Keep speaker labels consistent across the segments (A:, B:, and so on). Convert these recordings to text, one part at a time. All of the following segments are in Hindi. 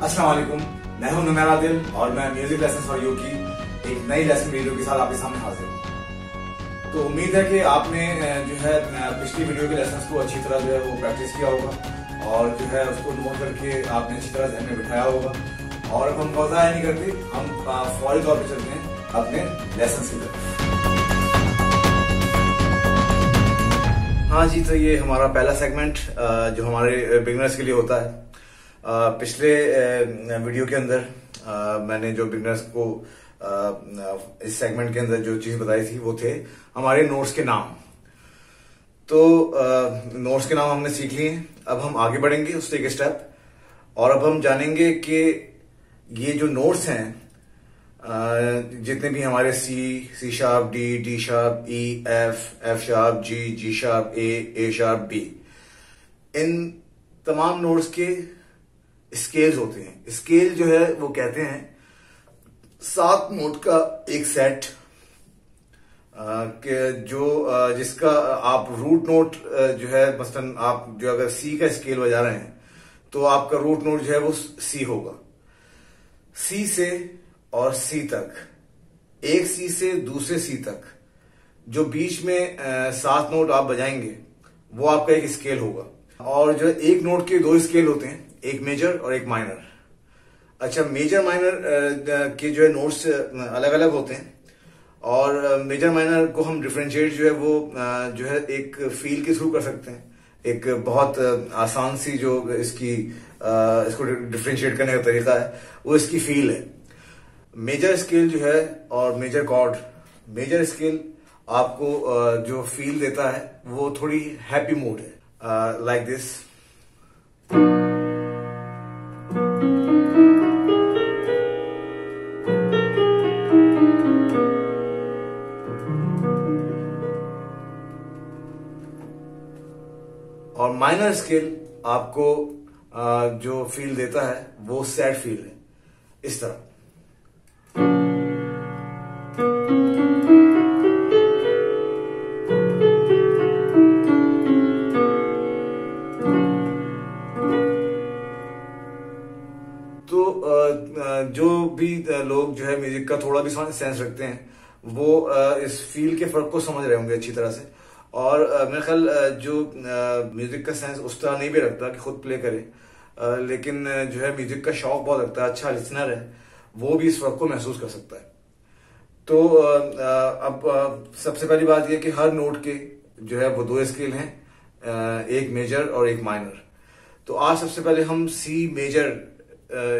A: वालेकुम। मैं हूँ नुमैर आदिल और मैं म्यूज़िक लेसन फॉर यू की एक नई लेसन वीडियो के साथ आपके सामने हाजिर हूँ। तो उम्मीद है कि आपने जो है पिछली वीडियो के लेसन को अच्छी तरह जो है वो प्रैक्टिस किया होगा और जो है उसको नोट करके आपने अच्छी तरह ध्यान में बिठाया होगा। और अब हम वजह नहीं करते, हम फौरी तौर पर चलते हैं अपने लेसन की तरफ़। हाँ जी तो ये हमारा पहला सेगमेंट जो हमारे बिगनर्स के लिए होता है। पिछले वीडियो के अंदर मैंने जो बिगनर्स को इस सेगमेंट के अंदर जो चीज़ बताई थी, वो थे हमारे नोट्स के नाम। तो नोट्स के नाम हमने सीख लिए। अब हम आगे बढ़ेंगे उससे एक स्टेप और अब हम जानेंगे कि ये जो नोट्स हैं जितने भी हमारे C C sharp D D sharp E F F sharp G G sharp A A sharp B इन तमाम नोट्स के स्केल्स होते हैं। स्केल जो है, वो कहते हैं, सात नोट का एक सेट के जो जिसका आप रूट नोट जो है मसलन आप जो अगर सी का स्केल बजा रहे हैं तो आपका रूट नोट जो है, वो सी होगा। सी से और सी तक। एक सी से दूसरे सी तक। जो बीच में सात नोट आप बजाएँगे, वो आपका एक स्केल होगा। और जो एक नोट के दो स्केल होते हैं एक मेजर और एक माइनर अच्छा मेजर माइनर के जो है नोट्स अलग अलग होते हैं और मेजर माइनर को हम डिफ्रेंशिएट जो है वो जो है एक फील के थ्रू कर सकते हैं। एक बहुत आसान सी जो इसकी इसको डिफ्रेंशिएट करने का तरीका है, वो इसकी फील है। मेजर स्केल जो है और मेजर कॉर्ड मेजर स्केल आपको जो फील देता है, वो थोड़ी हैप्पी मूड है। लाइक दिस और माइनर स्केल आपको जो फील देता है, वो सैड फील है। इस तरह। तो जो भी लोग जो है म्यूज़िक का थोड़ा भी सेंस रखते हैं, वो इस फील के फ़र्क को समझ रहे होंगे अच्छी तरह से। और मेरे ख्याल जो म्यूज़िक का सेंस उस तरह नहीं भी रखता कि खुद प्ले करे। लेकिन जो है म्यूज़िक का शौक बहुत रखता है अच्छा लिसनर है, वो भी इस वक्त को महसूस कर सकता है। तो अब सबसे पहली बात यह कि हर नोट के जो है वो दो स्केल हैं एक मेजर और एक माइनर तो आज सबसे पहले हम सी मेजर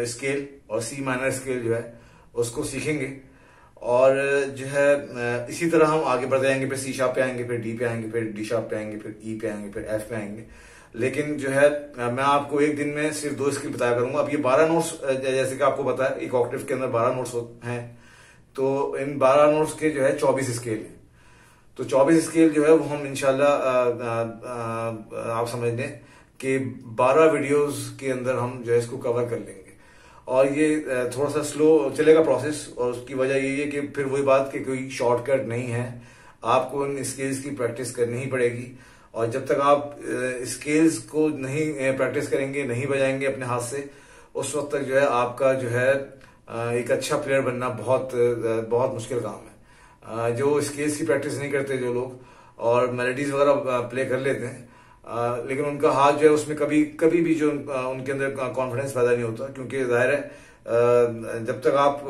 A: स्केल और सी माइनर स्केल जो है, उसको सीखेंगे। और जो है इसी तरह हम आगे बढ़ते जाएँगे, फिर सी शार्प पे आएँगे, फिर डी पे आएँगे, फिर डी शार्प पे आएँगे, फिर ई पे आएँगे, फिर एफ़ पे आएँगे। लेकिन जो है मैं आपको एक दिन में सिर्फ़ दो स्किल बताया करूँगा। अब ये बारह नोट्स जैसे कि आपको बताया, एक ऑक्टिव के अंदर बारह नोट्स हैं तो इन बारह नोट्स के जो है, चौबीस स्केल हैं। तो चौबीस स्केल जो है, वो हम इनशाला आप समझ लें कि बारह वीडियोज़ के अंदर हम जो है, इसको कवर कर लेंगे। और ये थोड़ा सा स्लो चलेगा प्रोसेस और उसकी वजह यही है कि फिर वही बात कि कोई शॉर्टकट नहीं है। आपको इन स्किल्स की प्रैक्टिस करनी ही पड़ेगी। और जब तक आप स्किल्स को नहीं प्रैक्टिस करेंगे, नहीं बजाएँगे अपने हाथ से, उस वक्त तक जो है आपका जो है एक अच्छा प्लेयर बनना बहुत बहुत मुश्किल काम है। जो स्किल्स की प्रैक्टिस नहीं करते जो लोग, और मेलेडीज वगैरह प्ले कर लेते हैं लेकिन उनका हाथ जो है, उसमें कभी कभी भी जो उनके अंदर कॉन्फिडेंस पैदा नहीं होता, क्योंकि ज़ाहिर है जब तक आप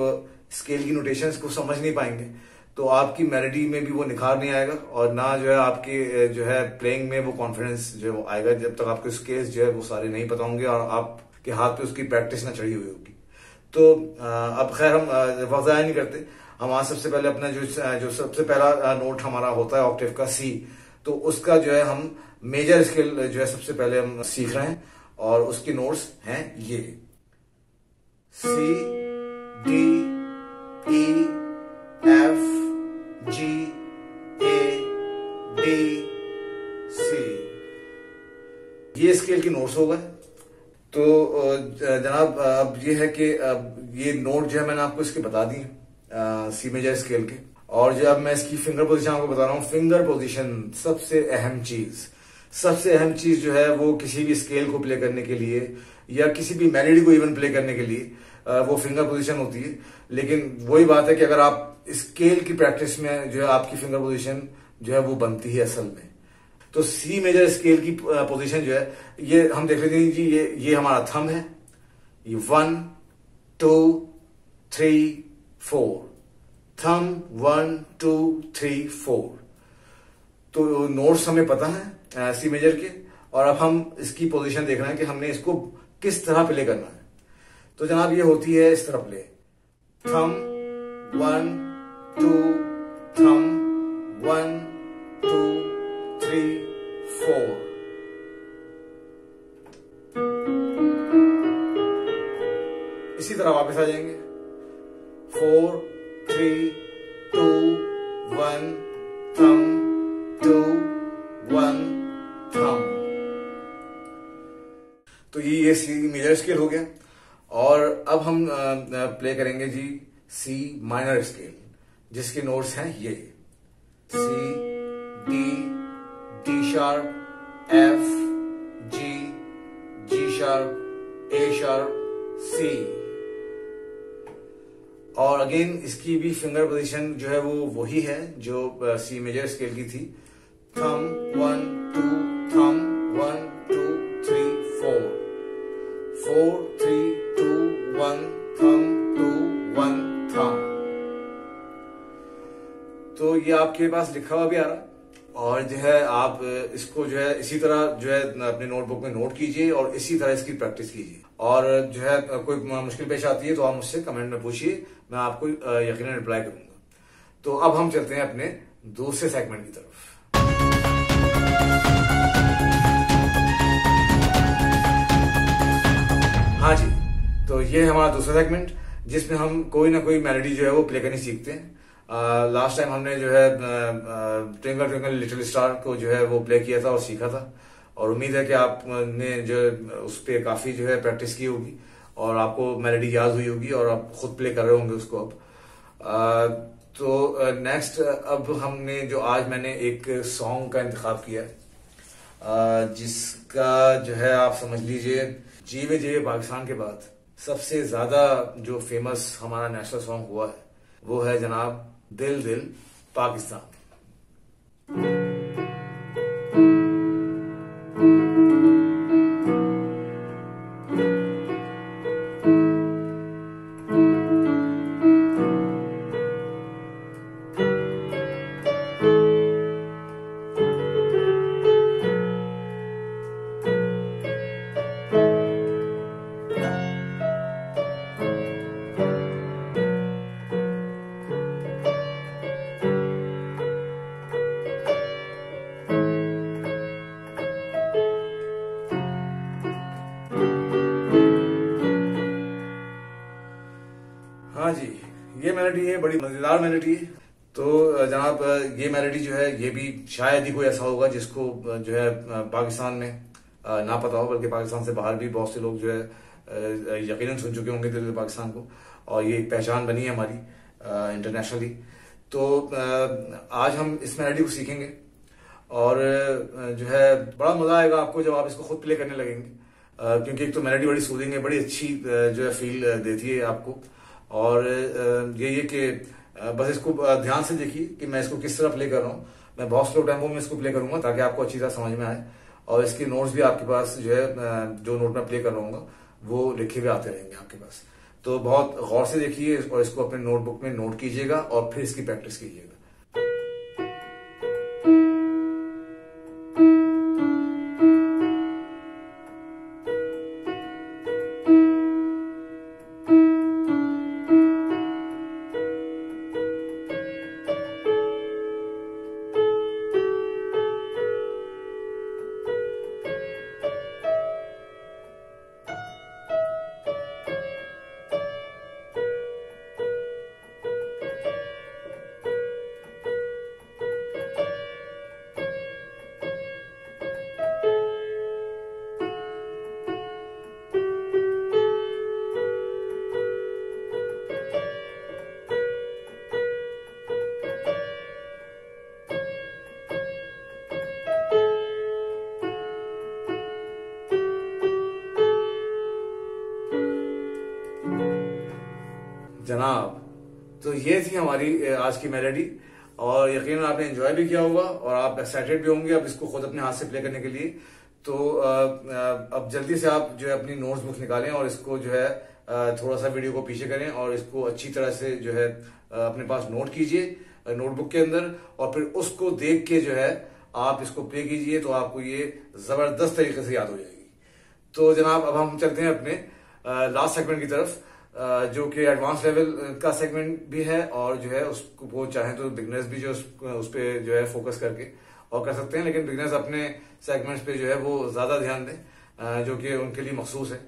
A: स्केल की नोटेशंस को समझ नहीं पाएँगे तो आपकी मेलेडी में भी वो निखार नहीं आएगा, और ना जो है आपके जो है प्लेइंग में वो कॉन्फिडेंस जो है वो आएगा, जब तक आपके स्केल्स जो है वो सारे नहीं पता होंगे, और आपके हाथ पे उसकी प्रैक्टिस ना चढ़ी हुई होगी। तो अब खैर हम वजाया नहीं करते। हम आज सबसे पहले अपना जो जो सबसे पहला नोट हमारा होता है ऑक्टिव का सी तो उसका जो है हम मेजर स्केल जो है सबसे पहले हम सीख रहे हैं और उसके नोट्स हैं ये। C D E F G A D C ये स्केल के नोट्स हो गए। तो जनाब, अब ये है कि, अब ये नोट जो है मैंने आपको इसके बता दिए सी मेजर स्केल के। और जब मैं इसकी फिंगर पोजीशन आपको बता रहा हूँ फिंगर पोजीशन सबसे अहम चीज़। सबसे अहम चीज़ जो है वो किसी भी स्केल को प्ले करने के लिए या किसी भी मेलेडी को इवन प्ले करने के लिए वो फिंगर पोजीशन होती है। लेकिन वही बात है कि अगर आप स्केल की प्रैक्टिस में जो है आपकी फिंगर पोजीशन जो है वो बनती है असल में। तो सी मेजर स्केल की पोजीशन जो है, ये हम देख लेते हैं जी ये ये हमारा थम है। ये one two three four thumb one two three four तो नोट्स हमें पता है सी मेजर के, और अब हम इसकी पोजीशन देख रहे हैं कि हमने इसको किस तरह प्ले करना है। तो जनाब ये होती है इस तरह play thumb one two thumb one two three four इसी तरह वापस आ जाएँगे। Four three two one thumb two one thumb तो ये ये सी मेजर स्केल हो गया। और अब हम प्ले करेंगे जी सी माइनर स्केल जिसके नोट्स हैं ये। C D D sharp F G G sharp A sharp C और अगेन इसकी भी फिंगर पोजीशन जो है वो वही है, जो सी मेजर स्केल की थी। Thumb one two thumb one two three four four three two one thumb two one thumb तो ये आपके पास लिखा हुआ भी आ रहा है। और जो है, आप इसको जो है, इसी तरह जो है, अपने नोटबुक में नोट कीजिए और इसी तरह इसकी प्रैक्टिस कीजिए। और जो है, कोई मुश्किल पेश आती है तो आप मुझसे कमेंट में पूछिए, मैं आपको यकीन रिप्लाई करूँगा। तो अब हम चलते हैं अपने दूसरे सेगमेंट की तरफ़। ये हमारा दूसरा सेगमेंट जिसमें हम कोई ना कोई मेलोडी जो है वो प्ले करनी सीखते हैं। लास्ट टाइम हमने जो है ट्विंकल ट्विंकल लिटिल स्टार को जो है वो प्ले किया था और सीखा था। और उम्मीद है कि आपने जो उस पर काफ़ी जो है प्रैक्टिस की होगी और आपको मेलोडी याद हुई होगी और आप खुद प्ले कर रहे होंगे उसको अब। आ, तो नेक्स्ट अब हमने जो आज मैंने एक सॉन्ग का इंतखब किया जिसका जो है आप समझ लीजिए जीवे जीवे पाकिस्तान के बाद। सबसे ज़्यादा जो फ़ेमस हमारा नेशनल सॉन्ग हुआ है, वो है जनाब दिल दिल पाकिस्तान। मेलोडी है तो जनाब ये मेलोडी जो है, ये भी शायद ही कोई ऐसा होगा जिसको जो है पाकिस्तान में ना पता हो, बल्कि पाकिस्तान से बाहर भी बहुत से लोग जो है यकीनन सुन चुके होंगे दिल्ली पाकिस्तान को, और ये पहचान बनी है हमारी इंटरनेशनली तो आज हम इस मेलोडी को सीखेंगे, और जो है, बड़ा मज़ा आएगा आपको जब आप इसको खुद प्ले करने लगेंगे। क्योंकि एक तो मेलोडी बड़ी सूदिंग है, बड़ी अच्छी जो है फील देती है आपको। और ये ये कि बस इसको ध्यान से देखिए कि मैं इसको किस तरह प्ले कर रहा हूँ मैं बहुत स्लो टेंपो में इसको प्ले करूँगा ताकि आपको अच्छी तरह समझ में आए। और इसके नोट्स भी आपके पास जो है जो नोट में प्ले कर रहा हूँ वो लिखे हुए आते रहेंगे आपके पास। तो बहुत गौर से देखिए और इसको अपने नोटबुक में नोट कीजिएगा और फिर इसकी प्रैक्टिस कीजिएगा। जनाब तो ये थी हमारी आज की मेलेडी। और यकीन आपने एंजॉय भी किया होगा और आप एक्साइटेड भी होंगे अब इसको खुद अपने हाथ से प्ले करने के लिए। तो अब जल्दी से आप जो है अपनी नोट्स बुक निकालें और इसको जो है थोड़ा सा वीडियो को पीछे करें और इसको अच्छी तरह से जो है अपने पास नोट कीजिए नोटबुक के अंदर। और फिर उसको देख के जो है, आप इसको प्ले कीजिए तो आपको ये ज़बरदस्त तरीके से याद हो जाएगी। तो जनाब, अब हम चलते हैं अपने लास्ट सेगमेंट की तरफ़। जो कि एडवांस लेवल का सेगमेंट भी है और जो है उसको वो चाहे तो बिगनर्स भी जो उस, पर जो है फोकस करके और कर सकते हैं लेकिन बिगनर्स अपने सेगमेंट्स पे जो है वो ज़्यादा ध्यान दें जो कि उनके लिए मखसूस है।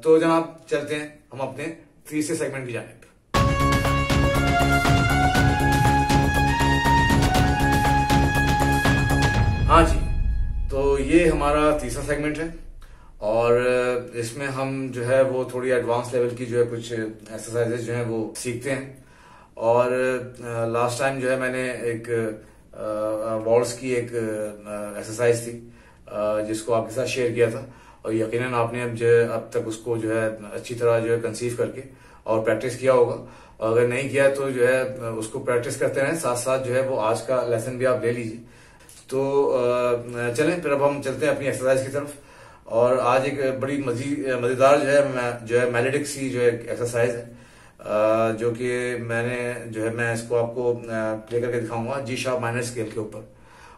A: तो जनाब चलते हैं हम अपने तीसरे सेगमेंट की जाने हाँ जी तो ये हमारा तीसरा सेगमेंट है। और इसमें हम जो है वो थोड़ी एडवांस लेवल की जो है कुछ एक्सरसाइजेज जो है वो सीखते हैं। और लास्ट टाइम जो है मैंने एक वॉल्स की एक एक्सरसाइज थी जिसको आपके साथ शेयर किया था। और यकीनन आपने अब जो अब तक उसको जो है अच्छी तरह जो है कंसीव करके और प्रैक्टिस किया होगा। अगर नहीं किया तो जो है, उसको प्रैक्टिस करते रहें। साथ साथ जो है वो आज का लेसन भी आप ले लीजिए। तो चलें, फिर अब हम चलते हैं अपनी एक्सरसाइज की तरफ़। और आज एक बड़ी मज़ेदार जो है जो है मेलेडिक सी जो है एक्सरसाइज है जो कि मैंने, जो है मैं इसको आपको प्ले करके दिखाऊँगा जी शार्प माइनर स्केल के ऊपर।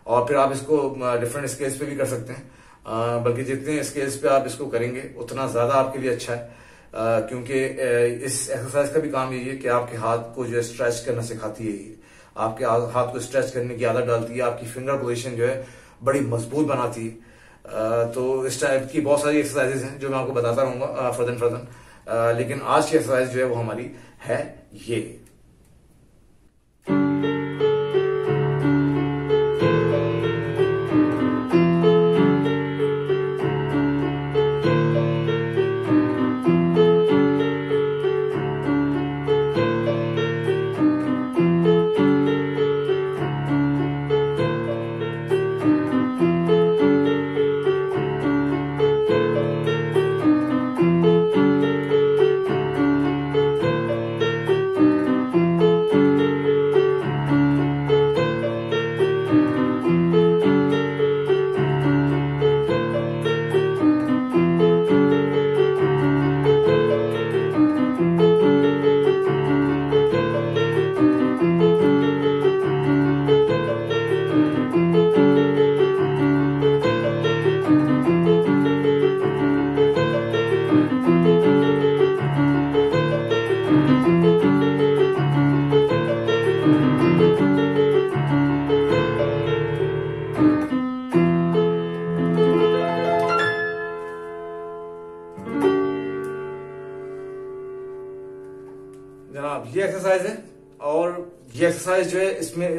A: और फिर आप इसको डिफरेंट स्केल्स पे भी कर सकते हैं। बल्कि जितने स्केल्स पे आप इसको करेंगे, उतना ज़्यादा आपके लिए अच्छा है। क्योंकि इस एक्सरसाइज का भी काम यही है कि आपके हाथ को जो है स्ट्रेच करना सिखाती है आपके हाथ को स्ट्रेच करने की आदत डालती है, आपकी फिंगर पोजिशन जो है बड़ी मज़बूत बनाती है। तो इस टाइप की बहुत सारी एक्सरसाइजेज हैं जो मैं आपको बताता रहूँगा फर्दन फर्दन लेकिन आज की एक्सरसाइज जो है वो हमारी है ये।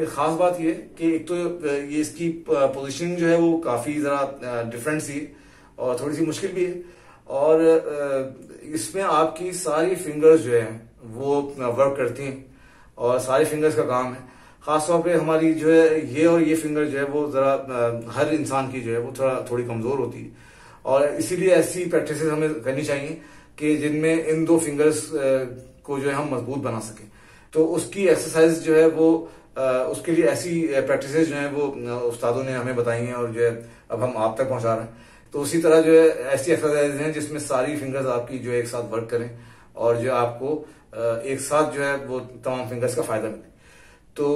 A: खास बात ये कि एक तो ये इसकी पोजीशनिंग जो है वो काफ़ी जरा डिफरेंट सी और थोड़ी सी मुश्किल भी है। और इसमें आपकी सारी फिंगर्स जो है, वो वर्क करती हैं और सारी फिंगर्स का काम है। खासतौर पे हमारी जो है, ये और ये फिंगर जो है वो जरा हर इंसान की जो है वो थोड़ा, थोड़ी कमज़ोर होती है। और इसीलिए ऐसी प्रैक्टिस हमें करनी चाहिए कि जिनमें इन दो फिंगर्स को जो है हम मज़बूत बना सकें। तो उसकी एक्सरसाइज जो है वो उसके लिए ऐसी प्रैक्टिस जो है वो उस्तादों ने हमें बताई हैं और जो है, अब हम आप तक पहुँचा रहे हैं। तो उसी तरह जो है, ऐसी एक्सरसाइज हैं जिसमें सारी फिंगर्स आपकी जो है एक साथ वर्क करें और जो आपको एक साथ जो है वो तमाम फिंगर्स का फ़ायदा मिले। तो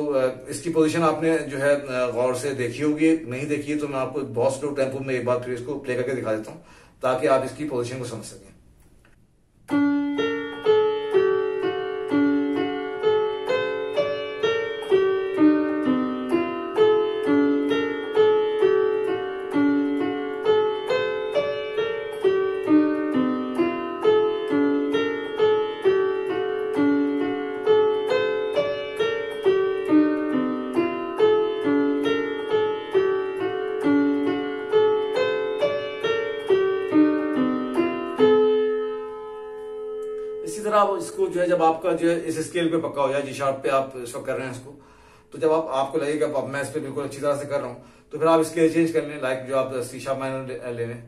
A: इसकी पोजीशन आपने जो है गौर से देखी होगी, नहीं देखी है तो मैं आपको बहुत स्लो टेंपो में एक बार फिर इसको प्ले करके दिखा देता हूँ, ताकि आप इसकी पोजीशन को समझ सकें। जब आपका जो इस स्केल पे पक्का हो जाए जी शार्प पे आप इसको कर रहे हैं इसको तो जब आप, आपको लगेगा मैं इस पर बिल्कुल अच्छी तरह से कर रहा हूँ तो फिर आप स्केल चेंज कर लें लाइक जो आप सी शार्प माइनर ले लें।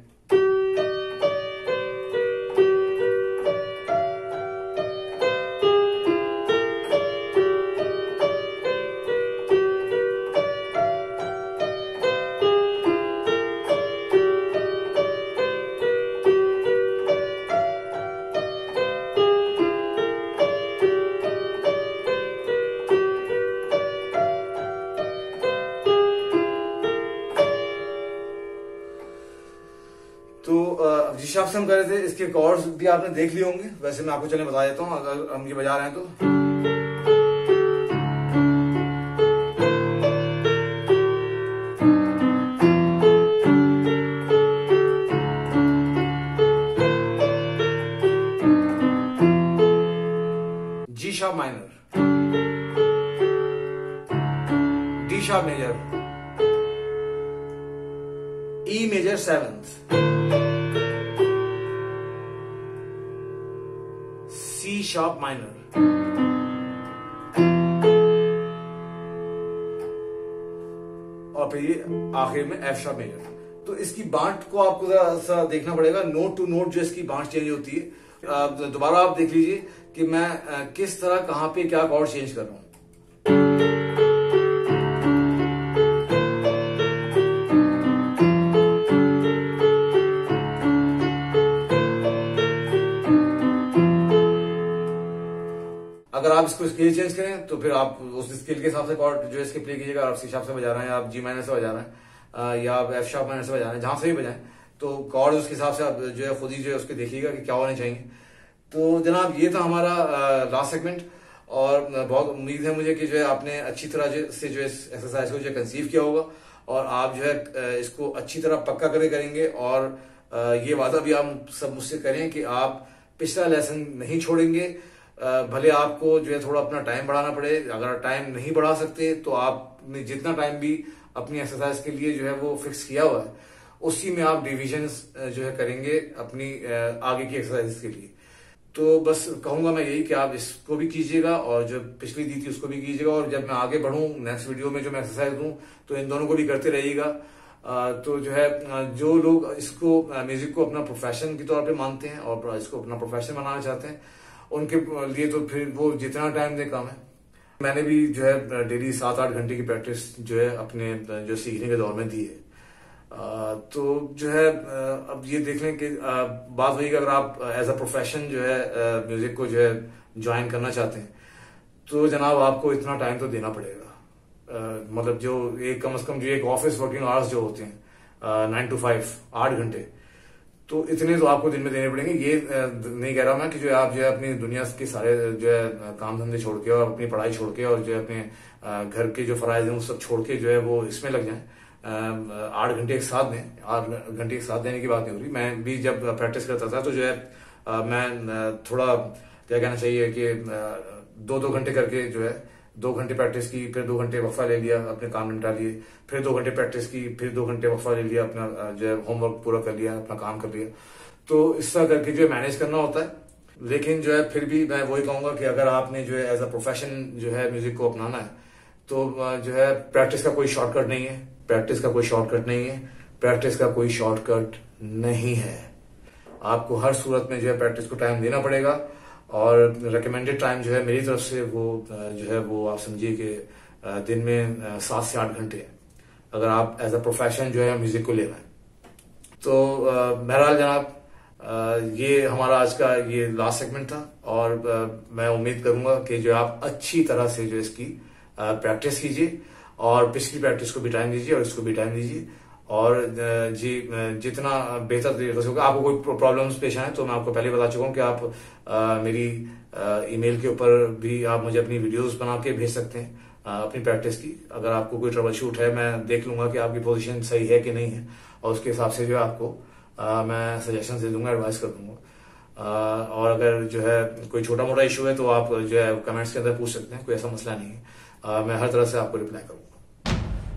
A: इसके कॉर्ड्स भी आपने देख लिए होंगे। वैसे मैं आपको चले बता देता हूँ, अगर हम ये बजा रहे हैं तो। सी minor. और फिर ये आखिर में एफ़ शार्प मेजर तो इसकी बांट को आपको सा देखना पड़ेगा। नोट टू नोट जो इसकी बांट चेंज होती है। दोबारा आप देख लीजिए कि मैं किस तरह कहाँ पे क्या कॉर्ड चेंज कर रहा हूँ। आप इसको स्केल चेंज करें तो फिर आप उस स्केल के हिसाब से कॉर्ड जो इसके प्ले कीजिएगा आप सी शार्प से बजा रहे हैं, आप जी माइनर से बजा रहे हैं, या आप एफ़ शार्प माइनर से बजा रहे हैं, जहाँ से भी बजाएँ। तो कॉर्ड उसके हिसाब से आप जो है, खुद ही जो है, उसके देखिएगा कि क्या होने चाहिए। तो जनाब, ये था हमारा लास्ट सेगमेंट और बहुत उम्मीद है मुझे कि जो है, आपने अच्छी तरह से जो इस एक्सरसाइज को जो कंसीव किया होगा, और आप जो है इसको अच्छी तरह पक्का करे करेंगे, और ये वादा भी आप सब मुझसे करें कि आप पिछला लेसन नहीं छोड़ेंगे भले आपको जो है थोड़ा अपना टाइम बढ़ाना पड़े, अगर टाइम नहीं बढ़ा सकते तो आपने जितना टाइम भी अपनी एक्सरसाइज के लिए जो है वो फिक्स किया हुआ है, उसी में आप डिविजन जो है करेंगे अपनी आगे की एक्सरसाइज के लिए। तो बस कहूँगा मैं यही कि आप इसको भी कीजिएगा और जो पिछली दी थी उसको भी कीजिएगा और जब मैं आगे बढ़ूं नेक्स्ट वीडियो में जो मैं एक्सरसाइज दूँ तो इन दोनों को भी करते रहिएगा। तो जो है जो लोग इसको म्यूज़िक को अपना प्रोफेशन के तौर पे मानते हैं और इसको अपना प्रोफेशन बनाना चाहते हैं उनके लिए तो फिर वो जितना टाइम दे कम है। मैंने भी जो है, डेली सात आठ घंटे की प्रैक्टिस जो है, अपने, जो सीखने के दौर में दी है। तो जो है अब ये देख लें कि बात वही कि अगर आप एज अ प्रोफेशन जो है म्यूज़िक को जो है ज्वाइन करना चाहते हैं तो जनाब आपको इतना टाइम तो देना पड़ेगा। मतलब जो एक, कम से कम जो एक ऑफ़िस वर्किंग आवर्स जो होते हैं नाइन टू फाइव आठ घंटे तो इतने तो आपको दिन में देने पड़ेंगे। ये नहीं कह रहा मैं कि जो आप जो है अपनी दुनिया के सारे, जो है, काम धंधे छोड़ के और अपनी पढ़ाई छोड़ के और जो है अपने घर के जो फराइज हैं वो सब छोड़ के जो है वो इसमें लग जाए। आठ घंटे एक साथ दें। आठ घंटे एक साथ देने की बात नहीं हो रही। मैं भी जब प्रैक्टिस करता था तो जो है मैं थोड़ा क्या कहना चाहिए कि दो दो घंटे करके जो है दो घंटे प्रैक्टिस की, फिर दो घंटे वफा ले लिया, अपने काम निपटा लिए। फिर दो घंटे प्रैक्टिस की, फिर दो घंटे वफा ले लिया, अपना जो है होमवर्क पूरा कर लिया, अपना काम कर लिया। तो इस तरह करके जो है मैनेज करना होता है। लेकिन जो है, फिर भी मैं वही कहूँगा कि अगर आपने जो है एज अ प्रोफेशन जो है म्यूज़िक को अपनाना है तो जो है प्रैक्टिस का कोई शॉर्टकट नहीं है। प्रैक्टिस का कोई शॉर्टकट नहीं है। प्रैक्टिस का कोई शॉर्टकट नहीं है। आपको हर सूरत में जो है प्रैक्टिस को टाइम देना पड़ेगा। और रिकमेंडेड टाइम जो है मेरी तरफ़ से वो जो है वो आप समझिए कि दिन में सात से आठ घंटे अगर आप एज अ प्रोफेशन जो है म्यूज़िक को लेना है। तो बहरहाल जनाब ये हमारा आज का ये लास्ट सेगमेंट था और मैं उम्मीद करूँगा कि जो आप अच्छी तरह से जो इसकी प्रैक्टिस कीजिए और पिछली प्रैक्टिस को भी टाइम दीजिए और इसको भी टाइम दीजिए। और जी जितना बेहतर तरीके से आपको कोई प्रॉब्लम्स पेश आए तो मैं आपको पहले बता चुका हूँ कि आप आ, मेरी ईमेल के ऊपर भी आप मुझे अपनी वीडियोस बना के भेज सकते हैं आ, अपनी प्रैक्टिस की। अगर आपको कोई ट्रबल शूट है मैं देख लूँगा कि आपकी पोजीशन सही है कि नहीं है और उसके हिसाब से जो है आपको आ, मैं सजेशन दे दूँगा एडवाइस कर दूँगा। और अगर जो है कोई छोटा मोटा इशू है तो आप जो है कमेंट्स के अंदर पूछ सकते हैं कोई ऐसा मसला नहीं है। मैं हर तरह से आपको रिप्लाई करूँगा।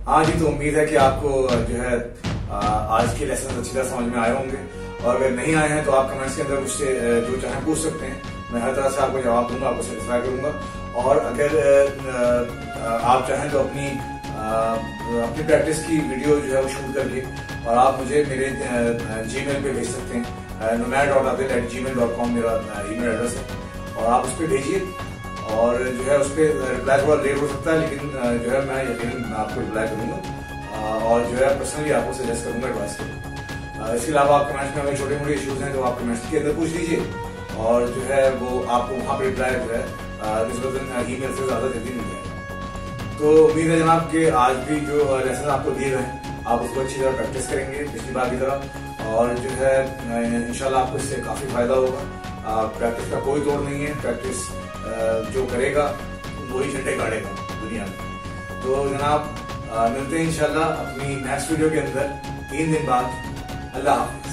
A: हाँ जी तो उम्मीद है कि आपको जो है आज के लेसन अच्छी तरह समझ में आए होंगे। और अगर नहीं आए हैं तो आप कमेंट्स के अंदर मुझसे जो चाहे पूछ सकते हैं। मैं हर तरह से आपको जवाब दूँगा, आपको सेटिस्फाई करूँगा। और अगर आप चाहें तो अपनी अपनी प्रैक्टिस की वीडियो जो है वो शूट करके, और आप मुझे मेरे जी मेल पर भेज सकते हैं। Numair dot Adil at gmail dot com मेरा ई मेल एड्रेस है। और आप उस पर भेजिए। और जो है उस पर रिप्लाई थोड़ा लेट हो सकता है, लेकिन जो है मैं यकीन आपको रिप्लाई करूँगा। और जो है पर्सनली आपको सजेस्ट करूँगा एडवाइस करूँगा इसके अलावा आप कमेंट्स में अगर छोटे मोटे इश्यूज़ हैं तो आप कमेंट्स के अंदर पूछ लीजिए। और जो है वो आपको वहाँ पर रिप्लाई जो है ई मेल से ज़्यादा जल्दी मिल जाएगा। तो उम्मीद है जनाब कि आज भी जो लेसन आपको दिए गए आप उसको अच्छी तरह प्रैक्टिस करेंगे पिछली बार की तरह। और जो है इंशाल्लाह आपको इससे काफ़ी फ़ायदा होगा। प्रैक्टिस का कोई तोड़ नहीं है प्रैक्टिस जो करेगा, वही झंडे गाड़ेगा दुनिया में। तो जनाब मिलते हैं इंशाल्लाह अपनी नेक्स्ट वीडियो के अंदर। तीन दिन बाद, अल्लाह हाफिज।